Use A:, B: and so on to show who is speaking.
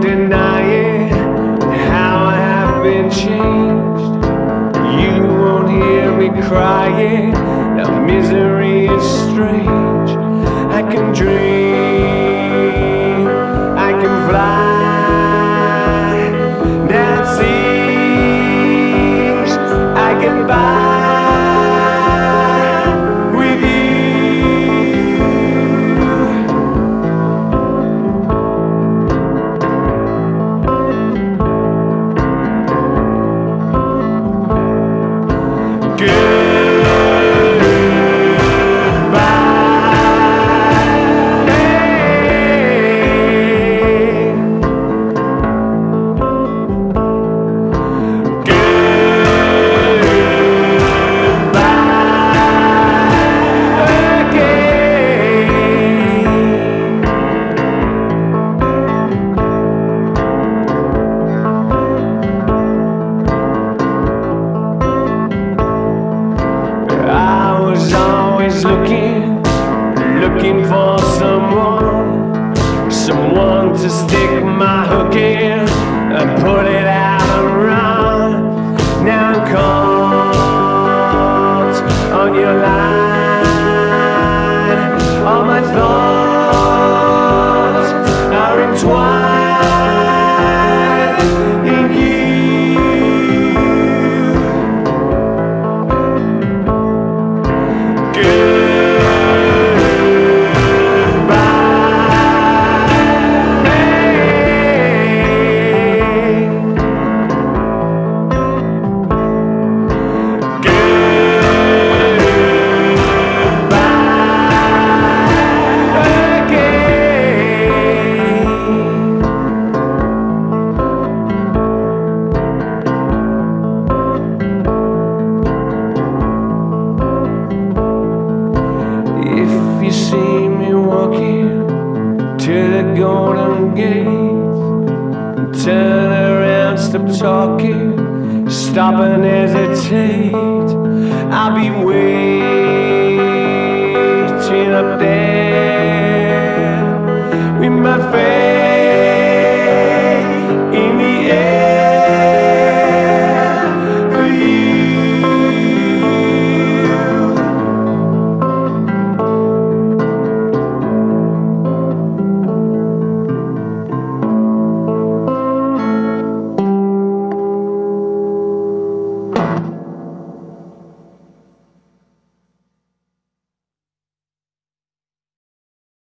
A: no denying how I have been changed. You won't hear me crying. Now misery is strange. I can dream, always looking, looking for someone, someone to stick my hook in and put it out and run. Now I'm caught on your line. All my thoughts to the golden gate, turn around, stop talking, stop and hesitate.